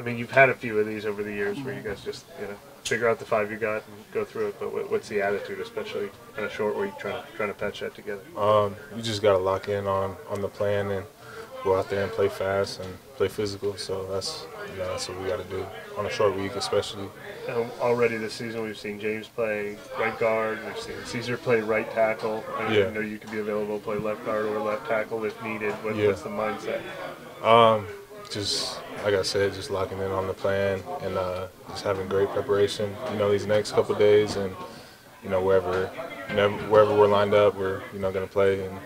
I mean, you've had a few of these over the years where you guys just, you know, figure out the five you got and go through it. But what, what's the attitude, especially in a short week, trying to trying to patch that together? Um, you just got to lock in on, on the plan and go out there and play fast and play physical. So that's you know, that's what we got to do on a short week, especially. Um, already this season, we've seen James play right guard. We've seen Caesar play right tackle. I Yeah. know you could be available to play left guard or left tackle if needed. What, Yeah. What's the mindset? Um, just like I said, just locking in on the plan and uh, just having great preparation. You know, these next couple days and you know wherever, you know, wherever we're lined up, we're you know gonna play and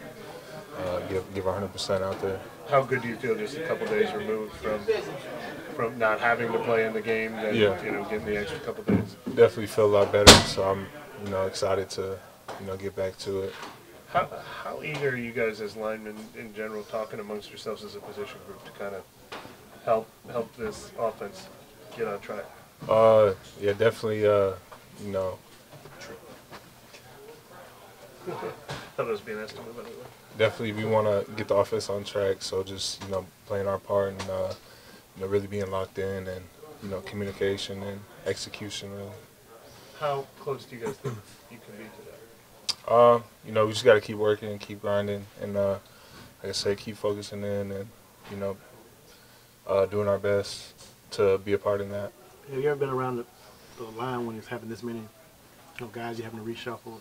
uh, give give 100% out there. How good do you feel just a couple days removed from from not having to play in the game than Yeah. you know getting the extra couple days? Definitely feel a lot better, so I'm you know excited to you know get back to it. How, how eager are you guys as linemen in general talking amongst yourselves as a position group to kind of help help this offense get on track? Uh, yeah, definitely. Uh, you know, That was being estimate, by the way. definitely we want to get the offense on track. So just you know playing our part and uh, you know really being locked in and you know communication and execution. Really. How close do you guys think you can be to that? Uh, you know we just got to keep working and keep grinding and uh, like I said, keep focusing in and you know uh, doing our best to be a part in that. Have you ever been around the, the line when it's having this many you know, guys you having to reshuffle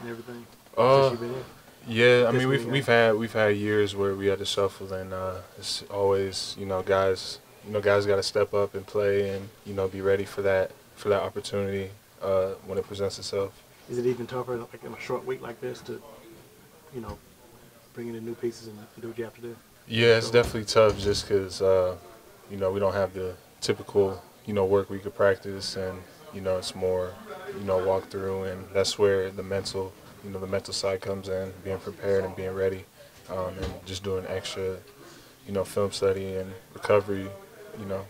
and everything? Uh, you've been here? Yeah, I This mean we've week, we've had we've had years where we had to shuffle, and uh, it's always you know guys you know guys got to step up and play, and you know be ready for that for that opportunity uh, when it presents itself. Is it even tougher, like in a short week like this, to, you know, bring in the new pieces and do what you have to do? Yeah, it's definitely tough just because uh, you know we don't have the typical you know work we could practice, and you know it's more you know walk through, and that's where the mental you know the mental side comes in, being prepared and being ready, um, and just doing extra you know film study and recovery, you know